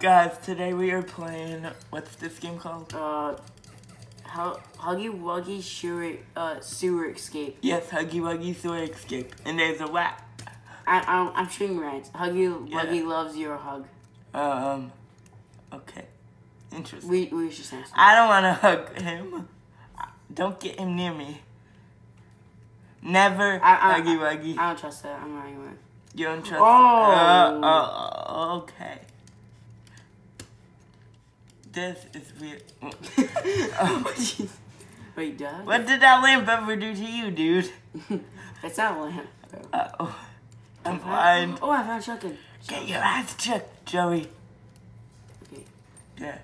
guys, today we are playing, what's this game called? Uh, Huggy Wuggy sewer, uh, sewer escape. Yes, Huggy Wuggy Sewer Escape. And there's a rat. I, I'm, I'm shooting rats. Huggy Yeah. Wuggy loves your hug. Um, okay. Interesting. We we should say something. I don't want to hug him. Don't get him near me. Never I- I- Huggy Wuggy. I don't trust that. I'm not even. you don't trust Oh. Uh, uh, okay. This is weird. oh, jeez. Wait, Dad? what did that lamp ever do to you, dude? That's not a lamp. Uh-oh. I I'm blind. Oh, I found chicken. Get your ass checked, Joey. Okay. Yeah.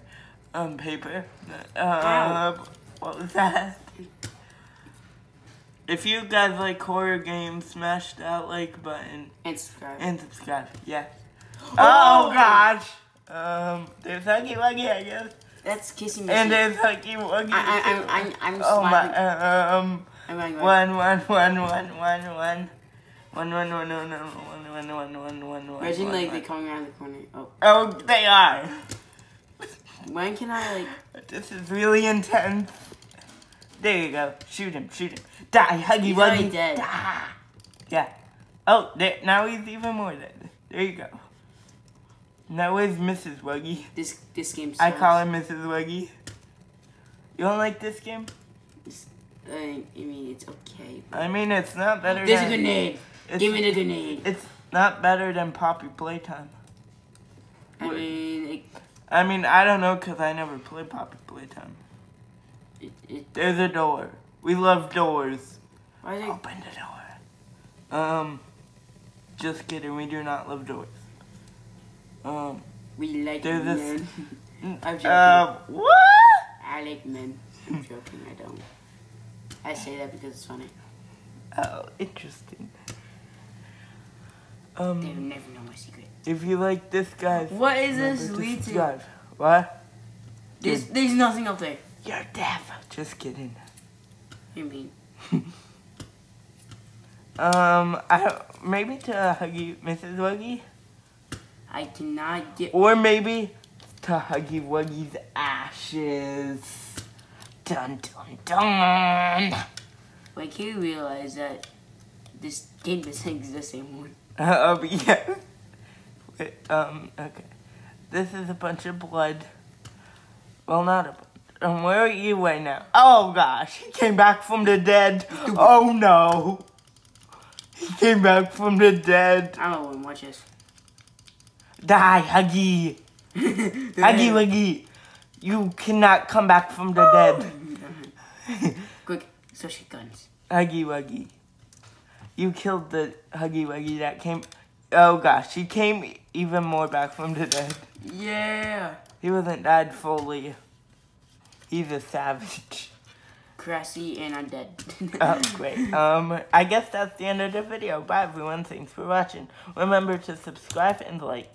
Um, paper. Uh, Ow. what was that? If you guys like horror games, smash that like button And subscribe. and subscribe. Yeah. Oh! Oh, gosh. Um, there's Huggy Wuggy, I guess. That's kissing me. And there's Huggy Wuggy. I, I. I'm, I'm, I'm Oh my, uh, um, I'm one, one, one, one, one, one. One, one, one, one, one, one, one, one, one, one, one, Imagine one, like one. they coming around the corner. Oh, Oh, they are. when can I like? This is really intense. There you go. Shoot him, shoot him. Die, Huggy He's Wuggy. already dead. Die. Yeah. Oh, there, now he's even more dead. There you go. Now where's Mrs. Wuggy? This this game. Sucks. I call her Mrs. Wuggy. You don't like this game? Uh, I mean, it's okay. I mean, it's not better There's a grenade. Give me the grenade. It's not better than Poppy Playtime. I mean, it, I mean, I don't know because I never played Poppy Playtime. it, it, There's a door. We love doors. why is it? Open the door. Um, just kidding. We do not love doors. Um, We like There's men. this- I'm joking. uh, what? I like men. I'm joking. I don't. I say that because it's funny. Oh, interesting. They will Um, never know my secret. if you like this, guy, What is remember this to lead to? What? There's, there's nothing up there. You're deaf. Just kidding. You mean? Um, I don't, maybe to Huggy Mrs. Wuggy, I cannot get. or maybe to Huggy Wuggy's ashes. Dun dun dun. Like, can you realize that this game doesn't exist anymore? Uh, but yeah. Wait, um, okay. This is a bunch of blood. Well, not a bunch. Um, where are you right now? Oh gosh, he came back from the dead. Oh no. He came back from the dead. I don't know when watch this. Die, Huggy. Huggy Wuggy. You cannot come back from the dead. Quick, switch guns. Huggy Wuggy. You killed the Huggy Wuggy that came. Oh gosh, he came even more back from the dead. Yeah. He wasn't died fully. He's a savage. Cressy and I'm dead. Oh, great. Um, I guess that's the end of the video. Bye, everyone. Thanks for watching. Remember to subscribe and like.